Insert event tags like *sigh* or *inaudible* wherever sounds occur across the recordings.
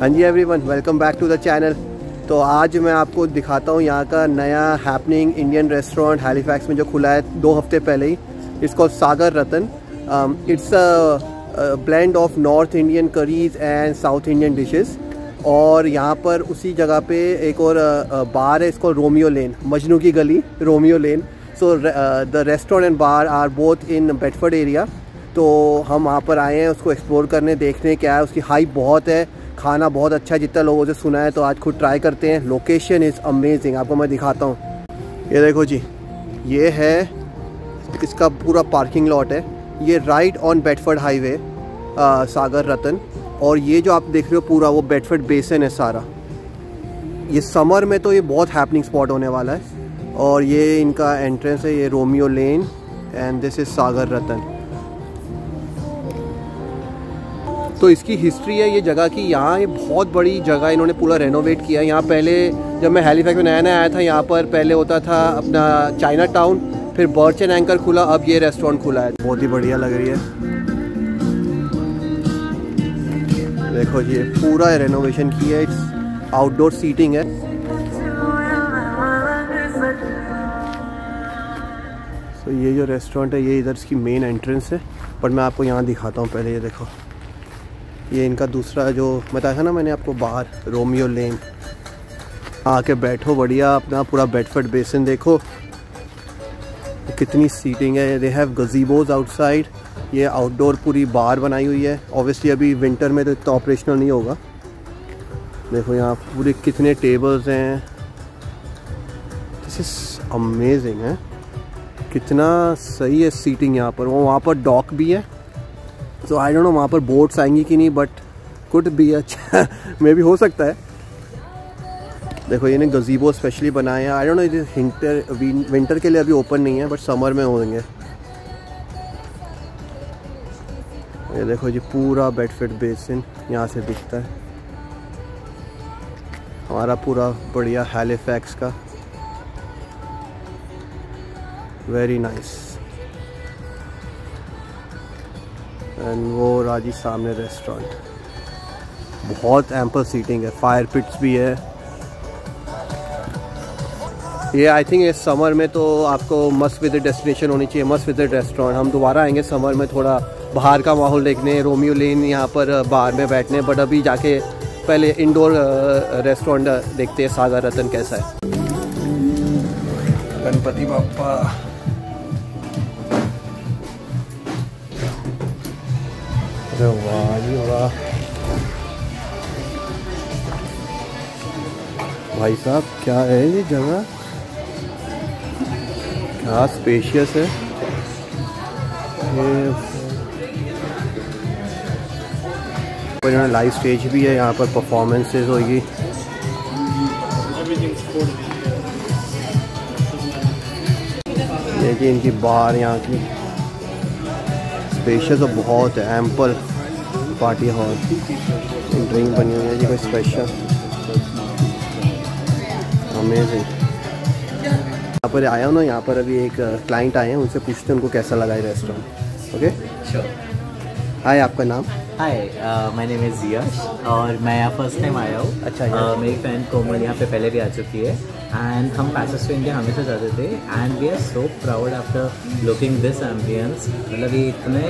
हाँ जी everyone welcome back to the channel तो आज मैं आपको दिखाता हूँ यहाँ का नया हैपनिंग इंडियन रेस्टोरेंट हैलीफैक्स में जो खुला है दो हफ़्ते पहले ही। इसको Sagar Ratan it's a blend of north Indian curries and south Indian dishes और यहाँ पर उसी जगह पे एक और बार है इसको रोमियो लेन मजनू की गली Romeo lane so the restaurant and bar are both in Bedford area तो हम वहाँ पर आए हैं, उसको एक्सप्लोर करने, देखने क्या है, उसकी हाइप बहुत है। खाना बहुत अच्छा है, जितना लोगों से सुना है तो आज खुद ट्राई करते हैं। लोकेशन इज़ अमेजिंग आपको मैं दिखाता हूँ। ये देखो जी, ये है इसका पूरा पार्किंग लॉट है। ये right on Bedford highway Sagar Ratan. और ये जो आप देख रहे हो पूरा, वो बेटफर्ड बेसन है सारा। ये समर में तो ये बहुत हैपनिंग स्पॉट होने वाला है। और ये इनका एंट्रेंस है, ये Romeo lane and this is Sagar Ratan. तो इसकी हिस्ट्री है, ये जगह की यहाँ ये बहुत बड़ी जगह इन्होंने पूरा रेनोवेट किया यहाँ पहले जब मैं हेलीफैक्स में नया नया आया था, यहाँ पर पहले होता था अपना चाइना टाउन फिर बर्च एंड एंकर खुला, अब ये रेस्टोरेंट खुला है। बहुत ही बढ़िया लग रही है। देखो ये पूरा रेनोवेशन किया है इट्स आउटडोर सीटिंग है। तो ये जो रेस्टोरेंट है, ये इधर इसकी मेन एंट्रेंस है बट मैं आपको यहाँ दिखाता हूँ पहले, ये देखो। ये इनका दूसरा जो बताया था ना मैंने आपको बाहर, रोमियो लेन। आके बैठो बढ़िया, अपना पूरा बेडफर्ड बेसिन देखो। कितनी सीटिंग है दे हैव गजीबोज आउटसाइड ये आउटडोर पूरी बार बनाई हुई है। ऑब्वियसली अभी विंटर में तो इतना ऑपरेशनल नहीं होगा। देखो यहाँ पूरे कितने टेबल्स हैं। दिस इज़ अमेजिंग है। कितना सही है सीटिंग यहाँ पर। वो वहाँ पर डॉक भी है। तो आई डोंट नो वहाँ पर बोट्स आएँगी कि नहीं बट कुड भी अच्छा। *laughs* मे भी हो सकता है। देखो, ये गजीबो स्पेशली बनाए हैं। आई डोंट नो ये विंटर विंटर के लिए अभी ओपन नहीं है बट समर में होंगे। ये देखो जी, पूरा बेडफिट बेसिन यहाँ से दिखता है। हमारा पूरा बढ़िया हेलीफैक्स का। वेरी नाइस एंड वो राज़ी सामने रेस्टोरेंट। बहुत एम्पल सीटिंग है फायर पिट्स भी है। ये आई थिंक ये समर में तो आपको मस्ट विद डेस्टिनेशन होनी चाहिए मस्ट विज़िट रेस्टोरेंट हम दोबारा आएँगे समर में थोड़ा बाहर का माहौल देखने रोमियो लेन यहाँ पर बाहर में बैठने बट अभी जाके पहले इंडोर रेस्टोरेंट देखते हैं सागर रतन कैसा है। गणपति बापा अरे भाई साहब, क्या है ये जगह? क्या स्पेशियस है? ये लाइव स्टेज भी है, यहाँ पर परफॉर्मेंसेस होगी। कि इनकी बार यहाँ की। स्पेशियस तो बहुत है एम्पल पार्टी हॉल ड्रिंक बनी हुई है जी कोई स्पेशल अमेजिंग यहाँ पर आया हूँ ना यहाँ पर अभी एक क्लाइंट आए हैं उनसे पूछते हैं उनको कैसा लगा है रेस्टोरेंट ओके हाय आपका नाम? Hi my name is Jiya और मैं यहाँ फ़र्स्ट टाइम आया हूँ. अच्छा uh, मेरी फ्रेंड कोमल यहाँ पे पहले भी आ चुकी है. एंड हम पैसेस टू इंडिया हमेशा जाते थे। And we are so proud after looking this ambience मतलब ये इतने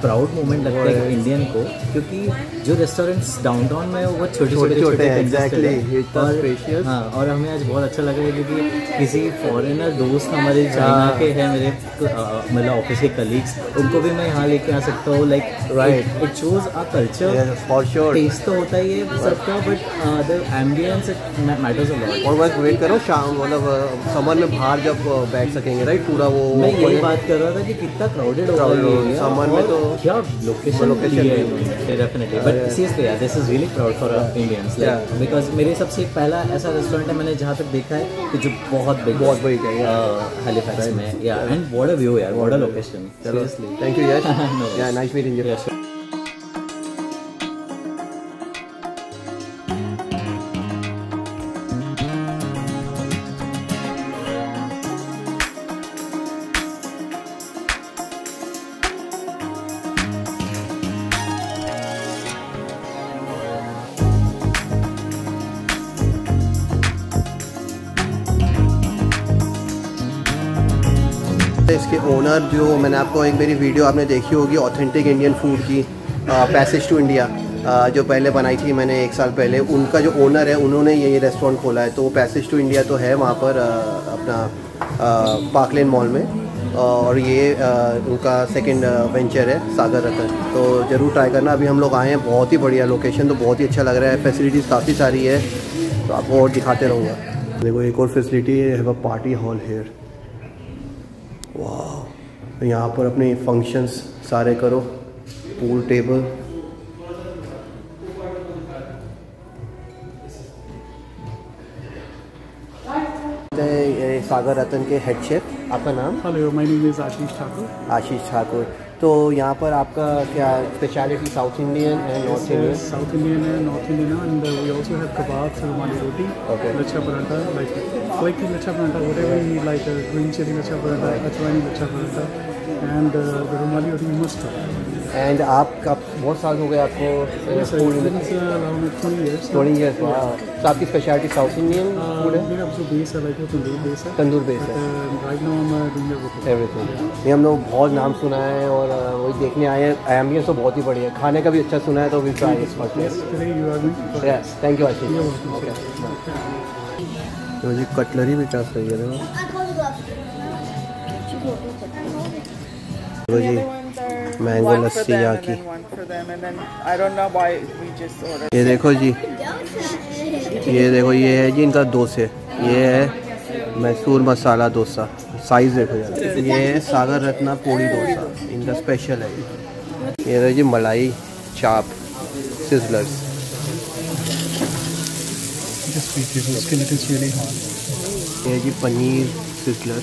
प्राउड मोमेंट लगता है इंडियन को। क्योंकि जो रेस्टोरेंट्स डाउनटाउन में वो छोटे छोटे छोटे एग्जैक्टली हाँ और हमें आज बहुत अच्छा लग रहा है क्योंकि किसी फॉरेनर दोस्त हमारे चाइना के हैं मेरे मतलब ऑफ़िस के कलीग्स उनको भी मैं यहाँ लेके आ सकता हूँ। Like right it shows a culture for sure taste तो होता ही है सबका but the ambience matters a lot और बस वेट करो शाम मतलब समर में बाहर जब बैठ सकेंगे राइट पूरा वो मैं यही बात कर रहा था कि कितना क्राउडेड ये होगा। area Summer में तो क्या location location definitely but seriously यार this is really proud for Indians like because मेरे सबसे पहला ऐसा रेस्टोरेंट है मैंने जहाँ तक देखा है कि जो बहुत बिग बहुत बड़ी है, हेलीफैक्स में yeah and what a view यार what a location seriously thank you No yeah nice meeting you इसके ओनर जो मैंने आपको एक मेरी वीडियो आपने देखी होगी ऑथेंटिक इंडियन फ़ूड की पैसेज टू इंडिया जो पहले बनाई थी मैंने एक साल पहले, उनका जो ओनर है, उन्होंने ये रेस्टोरेंट खोला है। तो पैसेज टू इंडिया तो है वहाँ पर अपना पार्कलेन मॉल में। और ये उनका सेकंड वेंचर है, सागर रतन। तो ज़रूर ट्राई करना। अभी हम लोग आए हैं, बहुत ही बढ़िया लोकेशन तो बहुत ही अच्छा लग रहा है। फैसिलिटीज़ काफ़ी सारी है तो आपको और दिखाते रहूँगा। देखो, एक और फैसिलिटी है पार्टी हॉल हेयर वाह। यहाँ पर अपने फ़ंक्शंस सारे करो। पूल टेबल सागर रतन के हेड शेफ आपका नाम? Hello my name is Ashish Thakur Ashish Thakur. तो यहाँ पर आपका क्या specialty south Indian and north Indian south Indian है north Indian and we also have kebab rumali roti. Lachha paratha like कोई की lachha paratha whatever you like green chilli lachha paratha ajwain lachha paratha and the rumali roti must and आप कब बहुत साल हो गए आपको फ़ूड में? अराउंड 20 ट्वेंटी ईयर्स तो आपकी स्पेशलिटी साउथ इंडियन फ़ूड है? है वो तंदूर बेस है. एवरीथिंग एवरीथिंग ये हम लोग बहुत नाम सुना है और वही देखने आए हैं। एम्बियंस तो बहुत ही बढ़िया है। खाने का भी अच्छा सुना है तो will try this thank you Ashish तो जी कटलरी भी है देखो जी। मैंगो लस्सी यहाँ की ये देखो जी। ये देखो ये है जी इनका डोसे। ये है मैसूर मसाला डोसा। साइज़ देखो यार। ये है सागर रत्ना पूरी डोसा। इनका स्पेशल है ये। है जी मलाई चाप सिजलर्स ये जी पनीर। सिजलर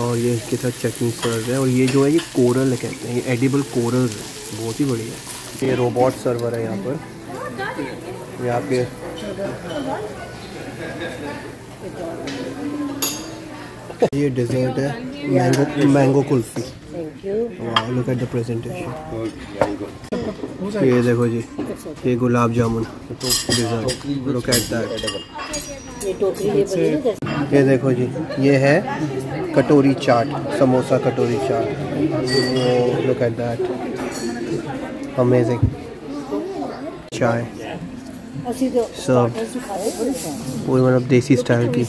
और ये इसके साथ चटनी सर्व है और ये जो है ये कोरल है कहते हैं ये एडिबल कोरल है। बहुत ही बढ़िया है। ये रोबोट सर्वर है यहाँ पर। ये आपके ये डेजर्ट है मैंगो मैंगो कुल्फी वाह लुक एट द प्रेजेंटेशन ये देखो जी ये gulab jamun. Dessert look at that ये देखो जी ये है katori chaat samosa katori chaat. Look at that amazing chai. Serve पूरी मतलब देसी स्टाइल की।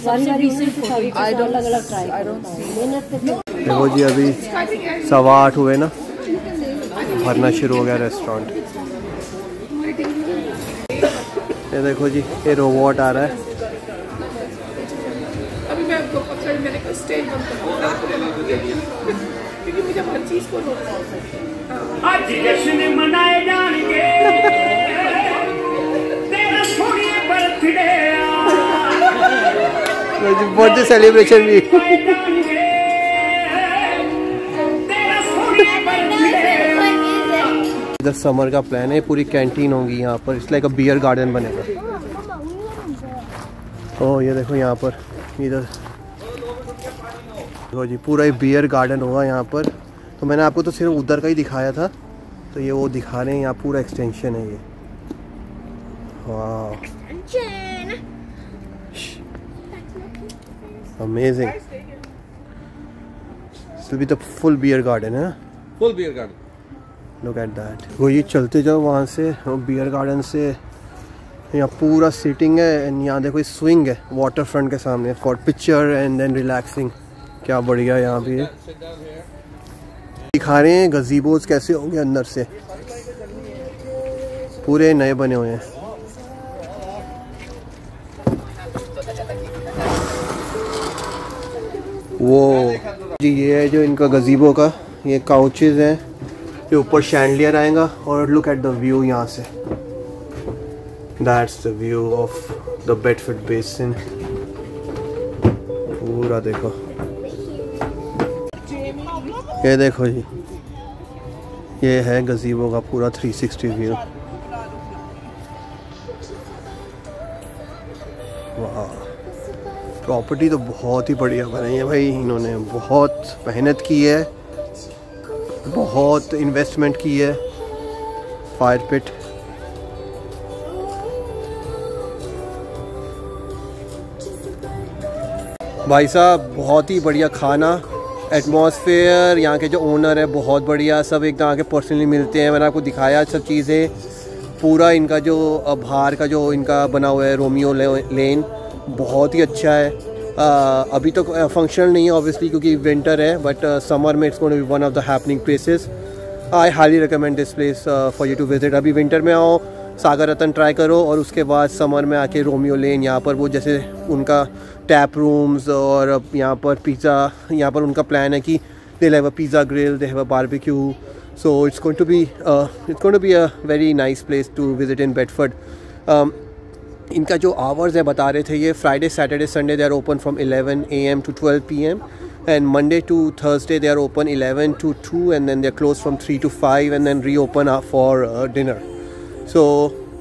देखो जी अभी सवा आठ हुए ना। भरना शुरू हो गया रेस्टोरेंट ये देखो जी ये रोबोट आ रहा है अभी मैं आपको पकड़ मैंने कहा स्टेज बंद कर क्योंकि मुझे हर चीज़ को आज जश्न मनाए तेरा बर्थडे बर्थडे सेलिब्रेशन भी इधर समर का प्लान है पूरी कैंटीन होगी यहाँ पर। इसलिए अ बियर गार्डन बनेगा। ओ oh, ये देखो यहाँ पर इधर। देखो जी पूरा ही बियर गार्डन होगा यहाँ पर। तो मैंने आपको तो सिर्फ़ उधर का ही दिखाया था। तो ये वो दिखा रहे हैं यहाँ पूरा एक्सटेंशन है ये। वाह amazing will be the full beer है full beer garden look at that वो ये चलते जाओ वहाँ से बियर गार्डन से। यहाँ पूरा सीटिंग है एंड यहाँ देखो स्विंग है वाटर फ्रंट के सामने for picture and then relaxing क्या बढ़िया यहाँ है दिखा रहे हैं गजीबोज कैसे होंगे अंदर से। पूरे नए बने हुए हैं। वो जी, ये है जो इनका गजीबो का, ये काउचेज हैं, ये ऊपर शैंडलियर आएगा और लुक एट द व्यू यहाँ से। That's the view of the Bedford basin पूरा देखो। ये देखो जी, ये है गजीबो का पूरा 360 व्यू वाह प्रॉपर्टी तो बहुत ही बढ़िया बनाई है भाई, इन्होंने बहुत मेहनत की है, बहुत इन्वेस्टमेंट की है फायर पिट भाई साहब, बहुत ही बढ़िया खाना। एटमॉस्फेयर यहाँ के जो ओनर है बहुत बढ़िया सब एकदम आके पर्सनली मिलते हैं। मैंने आपको दिखाया सब चीज़ें। पूरा इनका जो बाहर का जो इनका बना हुआ है रोमियो लेन बहुत ही अच्छा है। अ, अभी तो फंक्शनल नहीं है ऑब्वियसली क्योंकि विंटर है बट समर में it's one of the happening places I highly recommend this place for you to visit अभी विंटर में आओ सागर रतन ट्राई करो और उसके बाद समर में आके रोमियो लेन यहाँ पर वो जैसे उनका टैप रूम्स और यहाँ पर पिज़्ज़ा यहाँ पर उनका प्लान है कि they have a pizza grill they have a barbecue so it's going to be uh, it's going to be a very nice place to visit in um, इनका जो आवर्स है बता रहे थे ये Friday Saturday Sunday they are open from 11 A M to 12 P M and Monday to Thursday they are open 11 to 2 and then they are close from 3 to 5 and then reopen for dinner so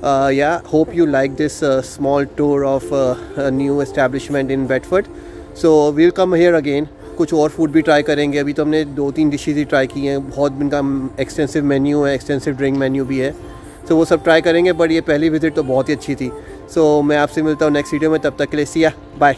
uh, yeah hope you like this uh, small tour of uh, a new establishment in bedford. So we'll come here again. कुछ और food भी try करेंगे. अभी तो हमने दो तीन dishes ही try की हैं. बहुत इनका एक्सटेंसिव मेन्यू है एक्सटेंसिव ड्रिंक मेन्यू भी है. तो वो सब ट्राई करेंगे बट ये पहली विज़िट तो बहुत ही अच्छी थी. सो so, मैं आपसे मिलता हूँ नेक्स्ट वीडियो में. तब तक के लिए सिया बाय